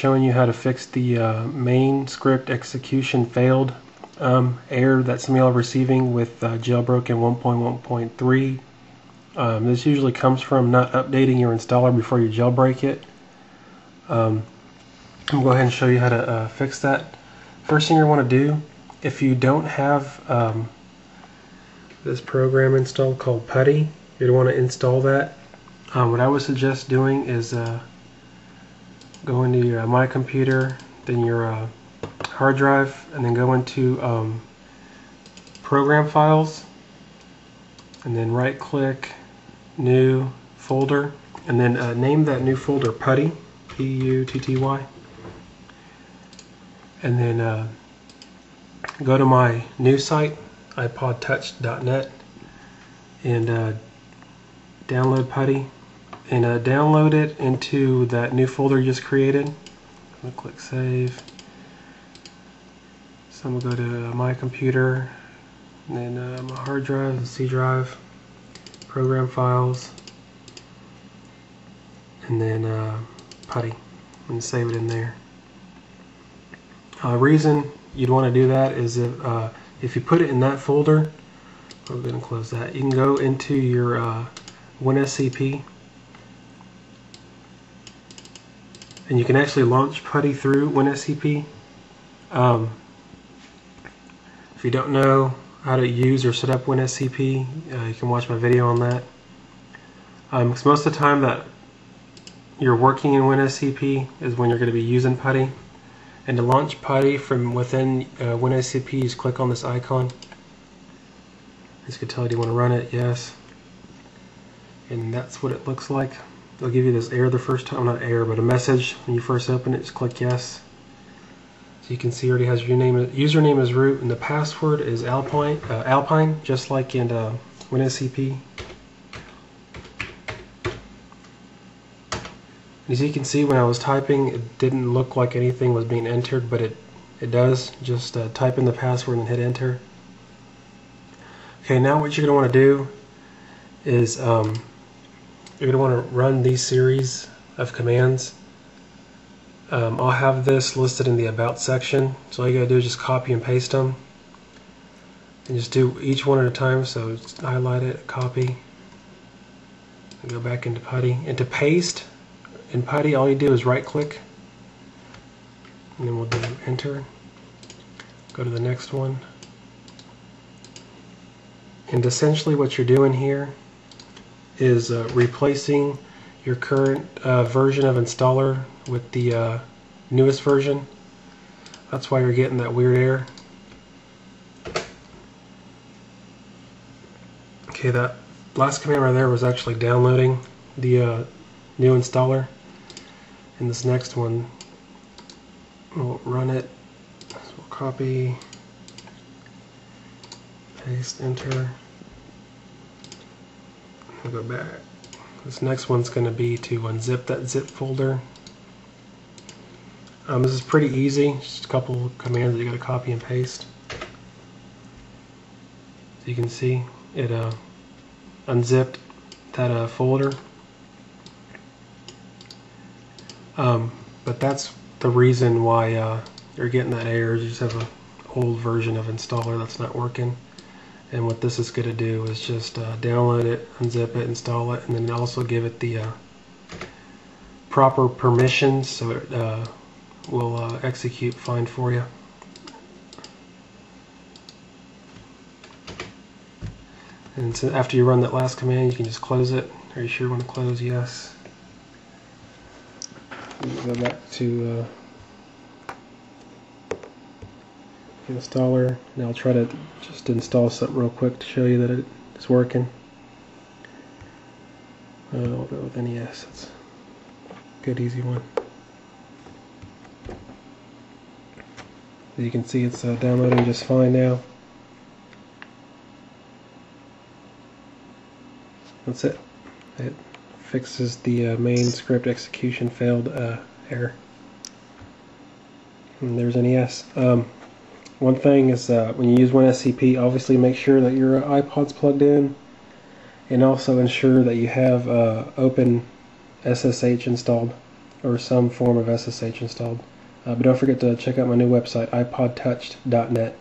showing you how to fix the uh, main script execution failed um, error that some of y'all are receiving with uh, jailbroken 1.1.3. Um, this usually comes from not updating your installer before you jailbreak it. Um, I'm going to go ahead and show you how to uh, fix that. First thing you want to do, if you don't have um, this program installed called PuTTY, to want to install that. Um, what I would suggest doing is uh, go into your uh, My Computer, then your uh, hard drive, and then go into um, Program Files, and then right click, New Folder, and then uh, name that new folder PuTTY, P-U-T-T-Y, and then uh, go to my new site, iPodtouched.net, and uh, download PuTTY and uh, download it into that new folder you just created. I'm going to click save. So I'm going to go to my computer, and then uh, my hard drive, the C drive, program files, and then uh, PuTTY, and save it in there. Uh, reason you'd want to do that is if, uh, if you put it in that folder, I'm going to close that, you can go into your uh, WinSCP and you can actually launch PuTTY through WinSCP. Um, if you don't know how to use or set up WinSCP, uh, you can watch my video on that. Um, cause most of the time that you're working in WinSCP is when you're going to be using PuTTY. And to launch PuTTY from within uh, WinSCP, you just click on this icon. You can tell, do you want to run it? Yes. And that's what it looks like they'll give you this error the first time, not error, but a message when you first open it. Just click yes. So you can see it already has your name, username is root, and the password is Alpine, uh, Alpine, just like in uh, WinSCP. As you can see, when I was typing, it didn't look like anything was being entered, but it it does. Just uh, type in the password and hit enter. Okay, now what you're going to want to do is um, you're going to want to run these series of commands. Um, I'll have this listed in the About section, so all you got to do is just copy and paste them. And just do each one at a time, so highlight it, copy, go back into PuTTY. And to paste, in PuTTY all you do is right click, and then we'll do enter. Go to the next one. And essentially what you're doing here is uh, replacing your current uh, version of installer with the uh, newest version. That's why you're getting that weird error. Okay, that last command right there was actually downloading the uh, new installer. And this next one, we'll run it. So we'll copy, paste, enter. We'll go back. This next one's going to be to unzip that zip folder. Um, this is pretty easy, just a couple commands that you got to copy and paste. As you can see, it uh, unzipped that uh, folder. Um, but that's the reason why uh, you're getting that error. You just have an old version of installer that's not working and what this is going to do is just uh, download it, unzip it, install it, and then also give it the uh, proper permissions so it uh, will uh, execute fine for you. And so after you run that last command, you can just close it. Are you sure you want to close? Yes. Go back to uh, installer. Now I'll try to just install something real quick to show you that it's working. Uh, I'll go with NES. It's a good, easy one. As you can see, it's uh, downloading just fine now. That's it. It fixes the uh, main script execution failed uh, error. And there's NES. Um, one thing is uh, when you use WinSCP, obviously make sure that your iPod's plugged in and also ensure that you have uh, Open SSH installed. or some form of SSH installed. Uh, but don't forget to check out my new website, iPodtouched.net.